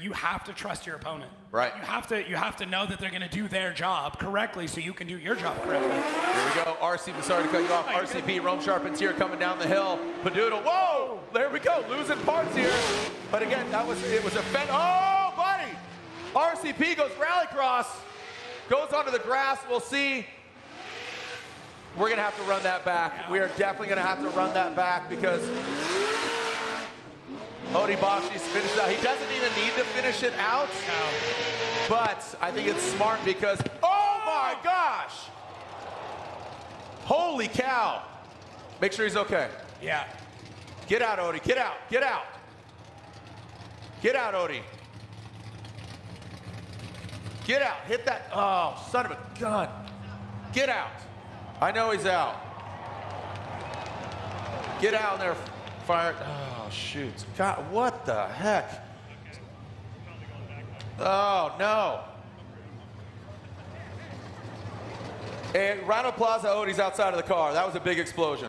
you have to trust your opponent. Right. You have to you have to know that they're going to do their job correctly so you can do your job correctly. Here we go. RC, sorry to cut you off. RCP, Rome Charpentier here coming down the hill. Padudo, whoa! There we go. Losing parts here. But again, that was it was a fen. Oh, buddy! RCP goes rallycross, goes onto the grass. We'll see. We're gonna have to run that back. We are definitely gonna have to run that back because Odi Bakchis's finished out. He doesn't even need to finish it out. But I think it's smart because, oh my gosh! Holy cow! Make sure he's okay. Yeah. Get out, Odi. Get out. Get out. Get out, Odi. Get out. Hit that. Oh, son of a gun. Get out. I know he's out. Get out there. Oh, shoot. God, what the heck? Oh, no. And round of applause to Odi's outside of the car. That was a big explosion.